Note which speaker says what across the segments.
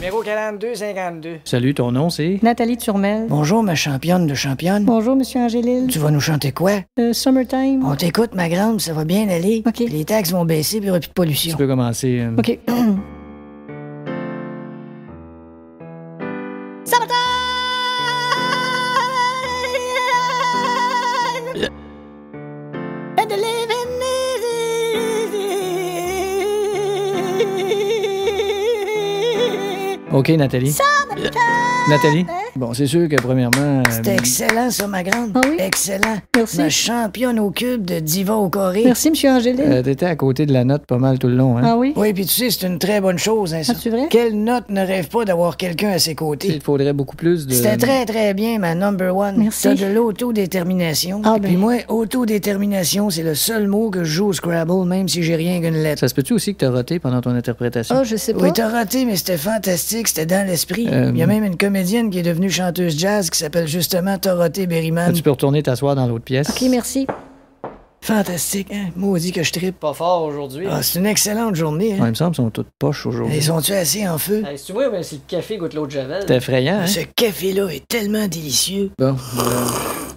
Speaker 1: Numéro 4252.
Speaker 2: Salut, ton nom c'est?
Speaker 3: Nathalie Turmel.
Speaker 1: Bonjour, ma championne de championne.
Speaker 3: Bonjour, Monsieur Angélil.
Speaker 1: Tu vas nous chanter quoi?
Speaker 3: Euh, summertime.
Speaker 1: On t'écoute, ma grande, ça va bien aller.
Speaker 3: OK.
Speaker 1: Les taxes vont baisser, puis il n'y aura plus de pollution.
Speaker 2: Tu peux commencer. euh,
Speaker 3: OK. Summertime!
Speaker 2: OK, Nathalie. Nathalie? Bon, c'est sûr que premièrement. euh,
Speaker 1: C'était excellent, ça, ma grande.
Speaker 3: Ah oui?
Speaker 1: Excellent.
Speaker 3: Merci.
Speaker 1: Ma championne au cube de diva au Corée.
Speaker 3: Merci, Monsieur Angélil.
Speaker 2: euh, T'étais à côté de la note pas mal tout le long, hein?
Speaker 3: ah oui?
Speaker 1: Oui, puis tu sais, c'est une très bonne chose, hein, ça.
Speaker 3: Ah, vrai?
Speaker 1: Quelle note ne rêve pas d'avoir quelqu'un à ses côtés?
Speaker 2: Il te faudrait beaucoup plus de.
Speaker 1: C'était très, très bien, ma number one.
Speaker 3: Merci.
Speaker 1: T'as de l'autodétermination.
Speaker 3: Ah,
Speaker 1: Et Puis
Speaker 3: ben.
Speaker 1: moi, autodétermination, c'est le seul mot que je joue au Scrabble, même si j'ai rien qu'une lettre.
Speaker 2: Ça se peut-tu aussi que t'as roté pendant ton interprétation?
Speaker 3: Ah, je sais pas.
Speaker 1: Oui, t'as raté, mais c'était fantastique, c'était dans l'esprit.
Speaker 2: Euh,
Speaker 1: Il y a même une comédienne qui est devenue chanteuse jazz qui s'appelle justement Toroté Berryman.
Speaker 2: tu peux retourner t'asseoir dans l'autre pièce?
Speaker 3: OK, merci.
Speaker 1: Fantastique, hein? Maudit que je trippe.
Speaker 2: Pas fort aujourd'hui.
Speaker 1: Ah, c'est une excellente journée,
Speaker 2: Ouais,
Speaker 1: hein?
Speaker 2: il me semble qu'ils sont toutes poches aujourd'hui.
Speaker 1: Ils sont-tu assez en feu?
Speaker 2: c'est moi, mais c'est le café goûte l'eau de Javel. C'est effrayant, hein?
Speaker 1: Ce café-là est tellement délicieux.
Speaker 2: Bon, euh,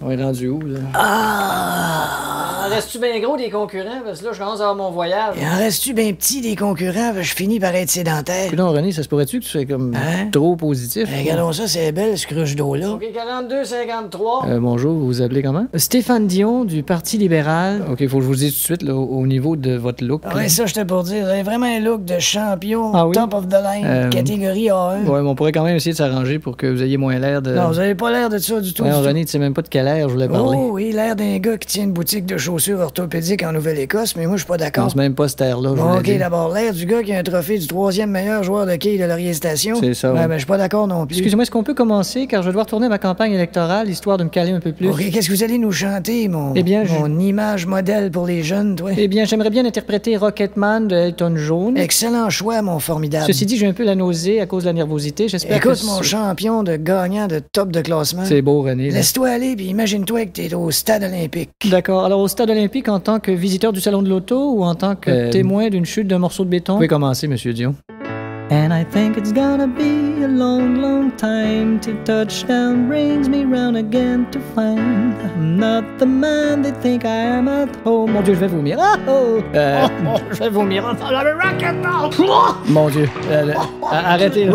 Speaker 2: on est rendu où, là?
Speaker 1: Ah!
Speaker 2: Reste-tu bien gros des concurrents? Parce que là, je commence à avoir mon voyage.
Speaker 1: Et en reste-tu bien petit des concurrents? parce que Je finis par être sédentaire.
Speaker 2: Puis non, René, ça se pourrait-tu que tu sois comme
Speaker 1: Hein?
Speaker 2: trop positif?
Speaker 1: Ben, regardons ça, c'est belle, ce cruche d'eau-là.
Speaker 2: OK, 42-53. Euh, bonjour, vous vous appelez comment? Stéphane Dion, du Parti libéral. OK, faut que je vous dise tout de suite, là, au, au niveau de votre look.
Speaker 1: Ah Ouais, ça, j'étais pour dire. Vous avez vraiment un look de champion,
Speaker 2: Ah oui?
Speaker 1: top of the line,
Speaker 2: Euh,
Speaker 1: catégorie A1.
Speaker 2: Ouais, mais on pourrait quand même essayer de s'arranger pour que vous ayez moins l'air de...
Speaker 1: Non, vous avez pas l'air de ça du tout.
Speaker 2: Ouais,
Speaker 1: du.
Speaker 2: René, tu sais même pas de quelle air je voulais parler.
Speaker 1: Oh oui, l'air d'un gars qui tient une boutique de chaussures orthopédiques en Nouvelle-Écosse, mais moi, je suis pas
Speaker 2: Je
Speaker 1: d'accord.
Speaker 2: pense même pas cette air-là,
Speaker 1: Bon, ok, d'abord, l'air du gars qui a un trophée du troisième meilleur joueur de quilles de Laurier Station.
Speaker 2: C'est ça,
Speaker 1: Ouais,
Speaker 2: ouais.
Speaker 1: ben, je suis pas d'accord non plus.
Speaker 2: Excusez-moi, est-ce qu'on peut commencer, car je dois retourner à ma campagne électorale, histoire de me caler un peu plus.
Speaker 1: Ok, qu'est-ce que vous allez nous chanter, mon,
Speaker 2: Eh bien, je-
Speaker 1: mon image modèle pour les jeunes, toi?
Speaker 2: Eh bien, j'aimerais bien interpréter Rocketman de Elton John.
Speaker 1: Excellent choix, mon formidable.
Speaker 2: Ceci dit, j'ai un peu la nausée à cause de la nervosité. J'espère que...
Speaker 1: Écoute, mon
Speaker 2: ce-
Speaker 1: champion de gagnant de top de classement.
Speaker 2: C'est beau, René.
Speaker 1: Laisse-toi aller, puis imagine-toi que t'es au stade olympique.
Speaker 2: D'accord. Alors, au stade olympique, en tant que visiteur du salon de l'auto ou en tant que
Speaker 1: Euh,
Speaker 2: témoin d'une chute d'un morceau de béton? Vous pouvez commencer, Monsieur Dion. And I think it's gonna be a long, long time till touchdown brings me round again to find I'm not the man they think I am at home. Mon Dieu, je vais vomir. Ah, oh! Euh, je vais vomir. Mon Dieu. Euh, arrêtez.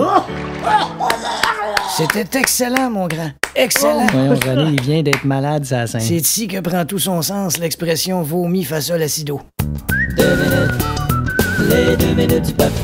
Speaker 1: C'était excellent, mon grand. Excellent.
Speaker 2: Voyons, René, il vient d'être malade, ça scène.
Speaker 1: C'est ici que prend tout son sens l'expression vomi face à l'acido.
Speaker 2: Les deux minutes du peuple.